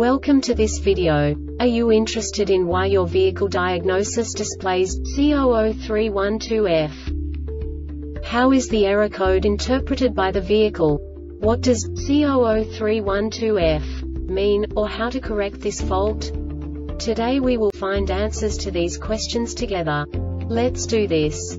Welcome to this video. Are you interested in why your vehicle diagnosis displays C00312F? How is the error code interpreted by the vehicle? What does C00312F mean, or how to correct this fault? Today we will find answers to these questions together. Let's do this.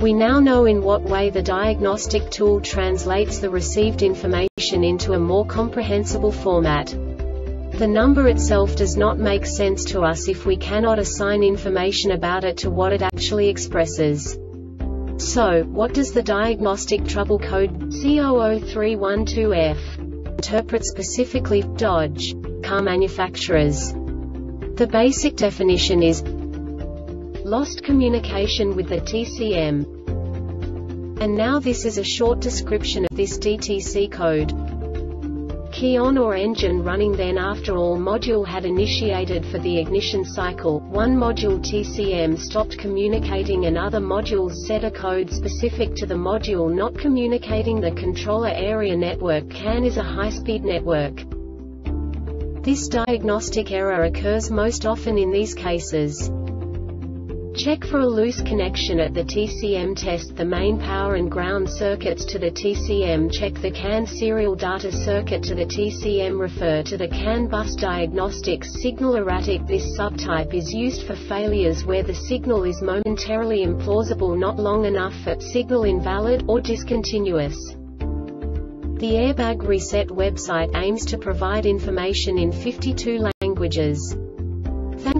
We now know in what way the diagnostic tool translates the received information into a more comprehensible format. The number itself does not make sense to us if we cannot assign information about it to what it actually expresses. So, what does the diagnostic trouble code C00312F interpret specifically Dodge car manufacturers? The basic definition is lost communication with the TCM. And now this is a short description of this DTC code. Key on or engine running then after all module had initiated for the ignition cycle, one module TCM stopped communicating and other modules set a code specific to the module not communicating the controller area network CAN is a high-speed network. This diagnostic error occurs most often in these cases. Check for a loose connection at the TCM Test the main power and ground circuits to the TCM Check the CAN serial data circuit to the TCM Refer to the CAN bus diagnostics Signal erratic This subtype is used for failures where the signal is momentarily implausible not long enough for signal invalid or discontinuous. The Airbag Reset website aims to provide information in 52 languages.